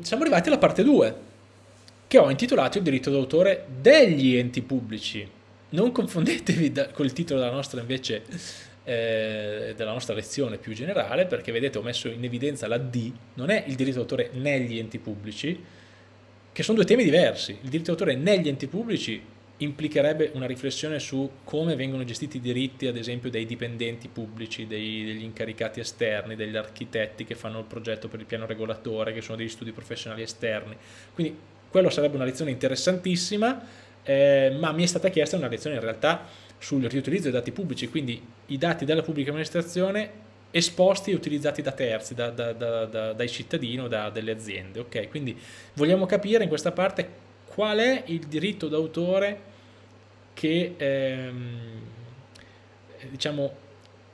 siamo arrivati alla parte 2, che ho intitolato il diritto d'autore degli enti pubblici. Non confondetevi da, col titolo della nostra invece eh, della nostra lezione più generale, perché vedete ho messo in evidenza la D, non è il diritto d'autore negli enti pubblici, che sono due temi diversi. Il diritto d'autore negli enti pubblici implicherebbe una riflessione su come vengono gestiti i diritti, ad esempio, dei dipendenti pubblici, dei, degli incaricati esterni, degli architetti che fanno il progetto per il piano regolatore, che sono degli studi professionali esterni. Quindi quello sarebbe una lezione interessantissima, eh, ma mi è stata chiesta una lezione in realtà sul riutilizzo dei dati pubblici, quindi i dati della pubblica amministrazione esposti e utilizzati da terzi, da, da, da, dai cittadini o da delle aziende. Okay? Quindi vogliamo capire in questa parte qual è il diritto d'autore che, ehm, diciamo,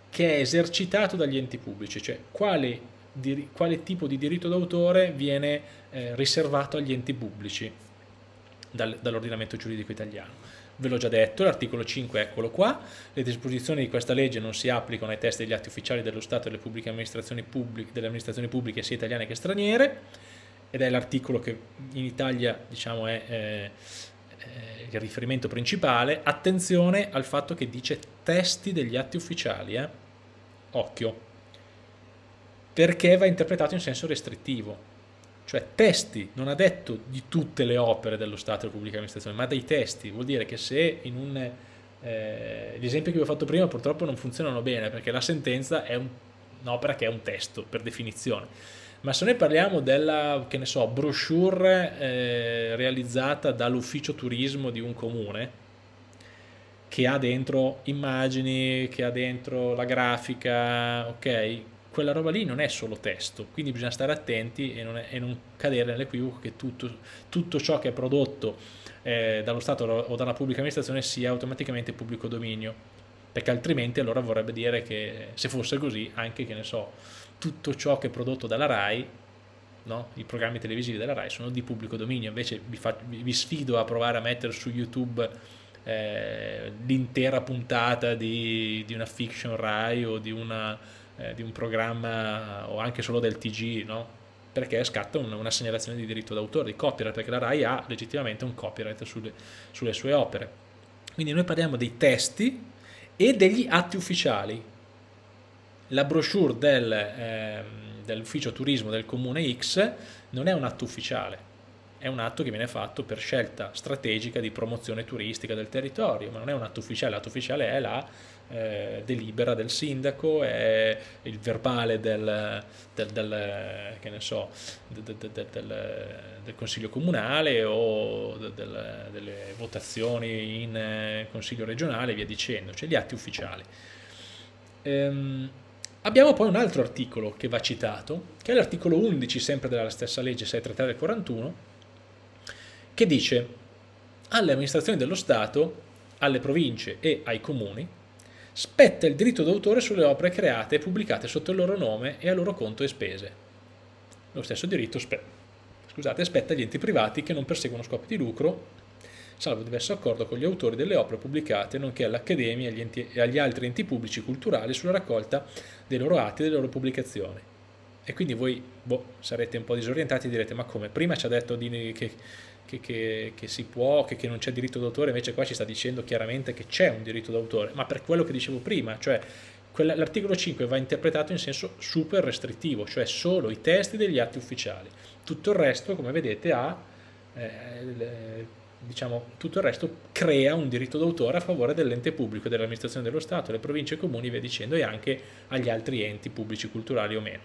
che è esercitato dagli enti pubblici, cioè quale, di, quale tipo di diritto d'autore viene eh, riservato agli enti pubblici dal, dall'ordinamento giuridico italiano. Ve l'ho già detto, l'articolo 5 eccolo qua, le disposizioni di questa legge non si applicano ai testi degli atti ufficiali dello Stato e delle pubbliche amministrazioni pubbliche, delle amministrazioni pubbliche sia italiane che straniere, ed è l'articolo che in Italia diciamo, è eh, eh, il riferimento principale. Attenzione al fatto che dice testi degli atti ufficiali, eh? occhio, perché va interpretato in senso restrittivo. Cioè testi, non ha detto di tutte le opere dello Stato e della pubblica amministrazione, ma dei testi. Vuol dire che se in un... Eh, gli esempi che vi ho fatto prima purtroppo non funzionano bene perché la sentenza è un, un'opera che è un testo per definizione ma se noi parliamo della, che ne so, brochure eh, realizzata dall'ufficio turismo di un comune, che ha dentro immagini, che ha dentro la grafica, ok? Quella roba lì non è solo testo, quindi bisogna stare attenti e non, è, e non cadere nell'equivoco che tutto, tutto, ciò che è prodotto eh, dallo Stato o dalla pubblica amministrazione sia automaticamente pubblico dominio, perché altrimenti allora vorrebbe dire che se fosse così anche, che ne so, tutto ciò che è prodotto dalla RAI, no? i programmi televisivi della RAI sono di pubblico dominio, invece vi, fa, vi sfido a provare a mettere su YouTube eh, l'intera puntata di, di, una fiction RAI o di, una, eh, di, un programma o anche solo del TG, no? perché scatta una, una, segnalazione di diritto d'autore, di copyright, perché la RAI ha legittimamente un copyright sulle, sulle sue opere. Quindi noi parliamo dei testi e degli atti ufficiali, la brochure del, eh, dell'ufficio turismo del comune X non è un atto ufficiale, è un atto che viene fatto per scelta strategica di promozione turistica del territorio, ma non è un atto ufficiale, l'atto ufficiale è la eh, delibera del sindaco, è il verbale del, del, del, so, del consiglio comunale o delle votazioni in eh, consiglio regionale e via dicendo, cioè gli atti ufficiali. Ehm, Abbiamo poi un altro articolo che va citato, che è l'articolo 11 sempre della stessa legge 633 del 41, che dice alle amministrazioni dello Stato, alle province e ai comuni spetta il diritto d'autore sulle opere create e pubblicate sotto il loro nome e a loro conto e spese. Lo stesso diritto spe scusate, spetta agli enti privati che non perseguono scopi di lucro salvo diverso accordo con gli autori delle opere pubblicate, nonché all'Accademia e agli altri enti pubblici culturali sulla raccolta dei loro atti e delle loro pubblicazioni. E quindi voi boh, sarete un po' disorientati e direte ma come? Prima ci ha detto di, che, che, che, che, si può, che, non c'è diritto d'autore, invece qua ci sta dicendo chiaramente che c'è un diritto d'autore, ma per quello che dicevo prima, cioè l'articolo 5 va interpretato in senso super restrittivo, cioè solo i testi degli atti ufficiali. Tutto il resto, come vedete, ha eh, diciamo, tutto il resto crea un diritto d'autore a favore dell'ente pubblico, dell'amministrazione dello Stato, le province, i comuni, via dicendo, e anche agli altri enti pubblici, culturali o meno.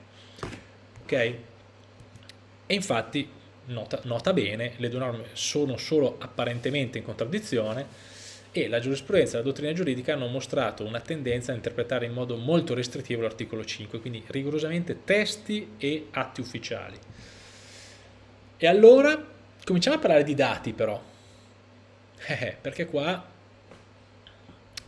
Ok? E infatti, nota, nota bene, le due norme sono solo apparentemente in contraddizione e la giurisprudenza e la dottrina giuridica hanno mostrato una tendenza a interpretare in modo molto restrittivo l'articolo 5, quindi rigorosamente testi e atti ufficiali. E allora cominciamo a parlare di dati però, eh, perché qua,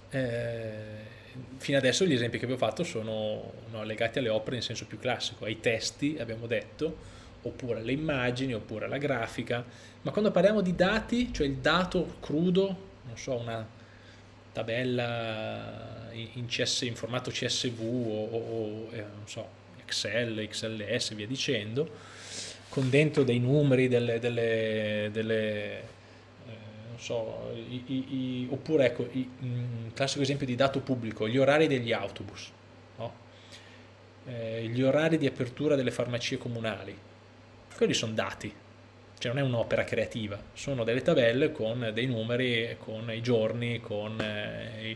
eh, fino adesso gli esempi che vi ho fatto sono no, legati alle opere in senso più classico, ai testi, abbiamo detto, oppure alle immagini, oppure alla grafica, ma quando parliamo di dati, cioè il dato crudo, non so, una tabella in, CS, in formato CSV o, o, o eh, so, Excel, XLS, via dicendo, con dentro dei numeri, delle, delle, delle eh, so, i, i, i, oppure ecco, un classico esempio di dato pubblico, gli orari degli autobus, no? eh, gli orari di apertura delle farmacie comunali, quelli sono dati, cioè non è un'opera creativa, sono delle tabelle con dei numeri, con i giorni, con eh,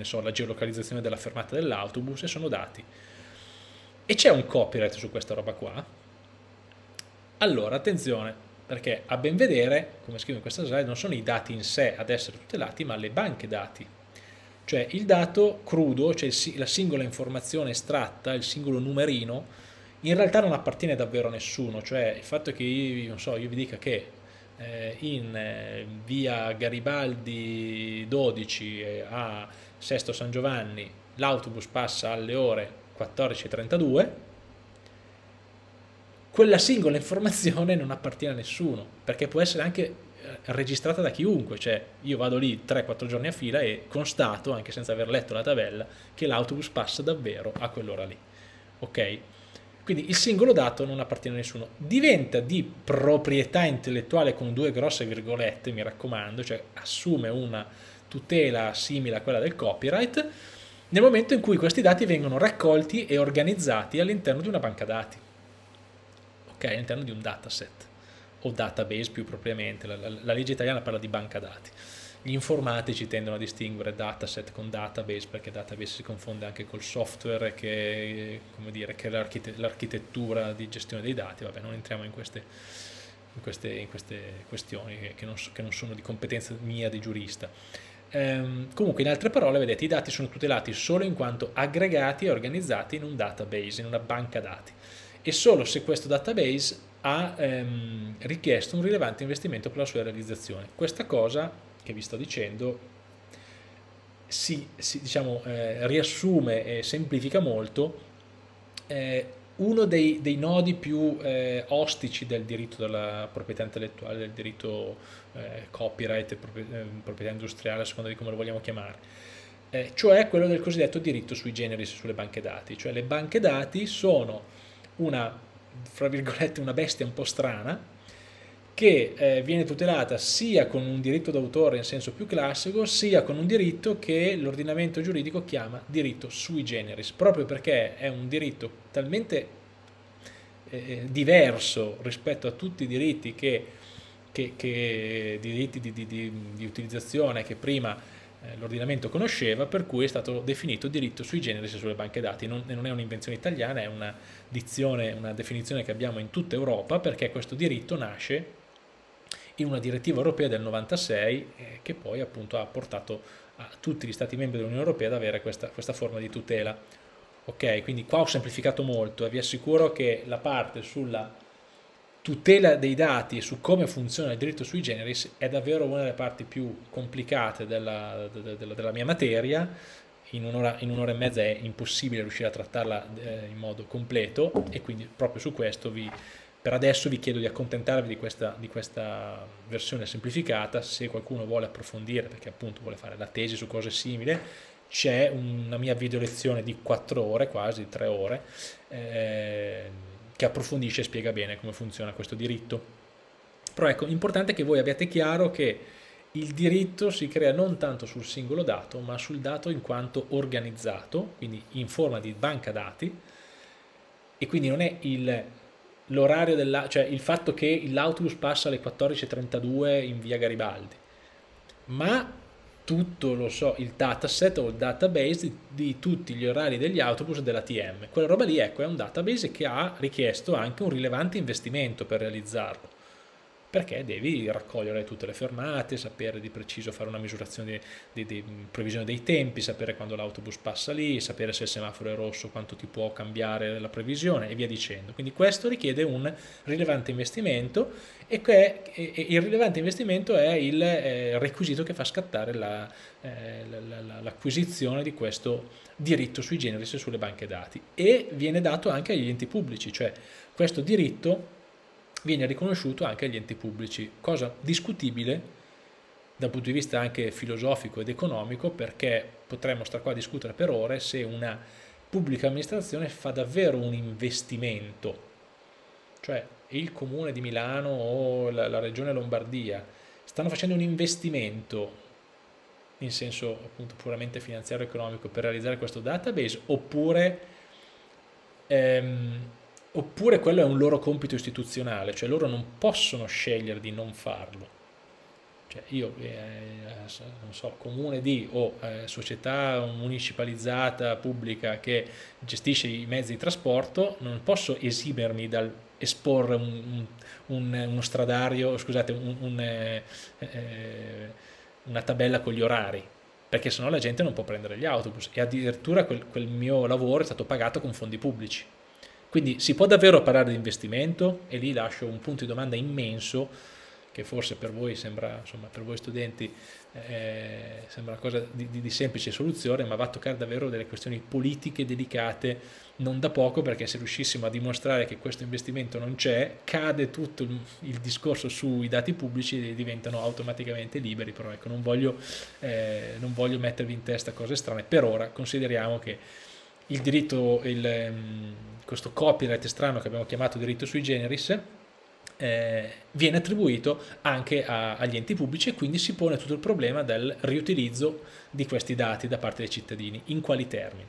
so, la geolocalizzazione della fermata dell'autobus e sono dati. E c'è un copyright su questa roba qua. Allora, attenzione, perché a ben vedere, come scrivo in questa slide, non sono i dati in sé ad essere tutelati, ma le banche dati. Cioè il dato crudo, cioè la singola informazione estratta, il singolo numerino, in realtà non appartiene davvero a nessuno, cioè il fatto che io, so, io vi dica che eh, in eh, via Garibaldi 12 eh, a Sesto San Giovanni l'autobus passa alle ore 14.32, quella singola informazione non appartiene a nessuno, perché può essere anche eh, registrata da chiunque, cioè io vado lì 3-4 giorni a fila e constato, anche senza aver letto la tabella, che l'autobus passa davvero a quell'ora lì. Ok? Quindi il singolo dato non appartiene a nessuno. Diventa di proprietà intellettuale con due grosse virgolette, mi raccomando, cioè assume una tutela simile a quella del copyright nel momento in cui questi dati vengono raccolti e organizzati all'interno di una banca dati, ok, all'interno di un dataset o database più propriamente, la, la, la legge italiana parla di banca dati. Gli informatici tendono a distinguere dataset con database perché database si confonde anche col software che, dire, che è l'architettura di gestione dei dati. Vabbè, non entriamo in queste, in queste, in queste questioni che, non, che, non, sono di competenza mia di giurista. Ehm, comunque, in altre parole, vedete, i dati sono tutelati solo in quanto aggregati e organizzati in un database, in una banca dati. E solo se questo database ha ehm, richiesto un rilevante investimento per la sua realizzazione. Questa cosa che vi sto dicendo si, si diciamo, eh, riassume e semplifica molto eh, uno dei, dei, nodi più eh, ostici del diritto della proprietà intellettuale, del diritto eh, copyright, proprietà, eh, proprietà industriale, a seconda di come lo vogliamo chiamare, eh, cioè quello del cosiddetto diritto sui generis sulle banche dati. Cioè le banche dati sono una, fra virgolette, una bestia un po' strana, che eh, viene tutelata sia con un diritto d'autore in senso più classico, sia con un diritto che l'ordinamento giuridico chiama diritto sui generis, proprio perché è un diritto talmente eh, diverso rispetto a tutti i diritti che, che, che diritti di, di, di, di, utilizzazione che prima eh, l'ordinamento conosceva, per cui è stato definito diritto sui generis sulle banche dati. Non, non è un'invenzione italiana, è una dizione, una definizione che abbiamo in tutta Europa, perché questo diritto nasce in una direttiva europea del 96 eh, che poi appunto ha portato a tutti gli stati membri dell'Unione Europea ad avere questa, questa forma di tutela. Ok, quindi qua ho semplificato molto e vi assicuro che la parte sulla tutela dei dati e su come funziona il diritto sui generis è davvero una delle parti più complicate della, della, della mia materia. In un'ora, un'ora, e mezza è impossibile riuscire a trattarla eh, in modo completo e quindi proprio su questo vi, per adesso vi chiedo di accontentarvi di questa, di questa, versione semplificata, se qualcuno vuole approfondire, perché appunto vuole fare la tesi su cose simili, c'è una mia video lezione di 4 ore, quasi 3 ore, eh, che approfondisce e spiega bene come funziona questo diritto. Però ecco, importante che voi abbiate chiaro che il diritto si crea non tanto sul singolo dato, ma sul dato in quanto organizzato, quindi in forma di banca dati, e quindi non è il l'orario della, cioè il fatto che l'autobus passa alle 14.32 in via Garibaldi, ma tutto lo so, il dataset o il database di, di tutti gli orari degli autobus dell'ATM. Quella roba lì ecco, è un database che ha richiesto anche un rilevante investimento per realizzarlo perché devi raccogliere tutte le fermate, sapere di preciso fare una misurazione di, di, di previsione dei tempi, sapere quando l'autobus passa lì, sapere se il semaforo è rosso, quanto ti può cambiare la previsione e via dicendo. Quindi questo richiede un rilevante investimento e, che, e il rilevante investimento è il eh, requisito che fa scattare l'acquisizione la, la, di questo diritto sui generis e sulle banche dati e viene dato anche agli enti pubblici, cioè questo diritto viene riconosciuto anche agli enti pubblici, cosa discutibile dal punto di vista anche filosofico ed economico perché potremmo stare qua a discutere per ore se una pubblica amministrazione fa davvero un investimento, cioè il comune di Milano o la, la regione Lombardia stanno facendo un investimento in senso appunto puramente finanziario e economico per realizzare questo database oppure, ehm, oppure quello è un loro compito istituzionale, cioè loro non possono scegliere di non farlo. Cioè io, eh, non so, comune di o eh, società municipalizzata pubblica che gestisce i mezzi di trasporto, non posso esimermi dal esporre un, un, uno stradario, scusate, un, eh, eh, una tabella con gli orari, perché sennò la gente non può prendere gli autobus e addirittura quel, quel mio lavoro è stato pagato con fondi pubblici. Quindi si può davvero parlare di investimento? E lì lascio un punto di domanda immenso che forse per voi sembra, insomma, per voi studenti eh, sembra una cosa di, di, di, semplice soluzione, ma va a toccare davvero delle questioni politiche delicate non da poco, perché se riuscissimo a dimostrare che questo investimento non c'è, cade tutto il, il discorso sui dati pubblici e diventano automaticamente liberi, però ecco, non voglio, eh, non voglio mettervi in testa cose strane, per ora consideriamo che il diritto, il, ehm, questo copyright strano che abbiamo chiamato diritto sui generis, eh, viene attribuito anche a, agli enti pubblici e quindi si pone tutto il problema del riutilizzo di questi dati da parte dei cittadini. In quali termini?